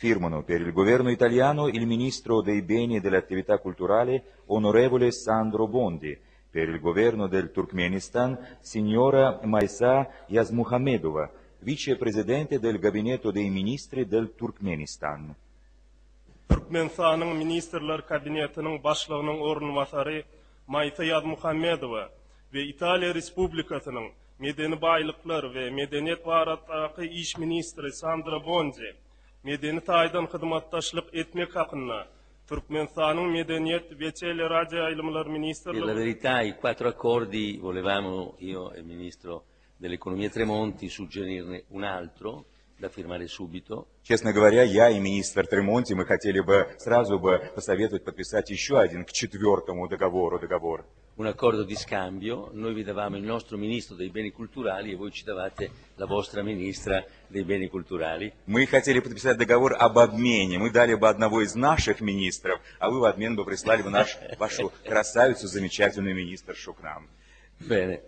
Firmano per il governo italiano il ministro dei beni e delle attività culturali, onorevole Sandro Bondi, per il governo del Turkmenistan, signora Maisa Yazmuhamedova, vicepresidente del gabinetto dei ministri del Turkmenistan. Türkmenistan'ın Ministerler Kabinetinin başlığının orunmasarı Maysa Muhammedova ve İtalya Respublikasının Medeni Baylıklar ve Medeniyet Varatlığı İş Ministri Sandra Bonzi, Medeni Taydan hizmettaşlık etmek hakkında Türkmenistan'ın Medeniyet ve Çevre Ayrımlar Per la Ministerliği verità i quattro accordi volevamo io e il Ministro dell'Economia Tremonti suggerirne un altro da firmare subito, Честно говоря, я и министр Тремонти, мы хотели бы сразу бы посоветовать подписать еще один к четвертому договору договор. un accordo di scambio, noi vi davamo il nostro Ministro dei Beni Culturali e voi ci davate la vostra Ministra dei Beni Culturali. Мы хотели подписать договор об обмене. Мы дали бы одного из наших министров, а вы в обмен бы прислали бы наш, вашу красавицу, замечательную министршу к нам. Bene,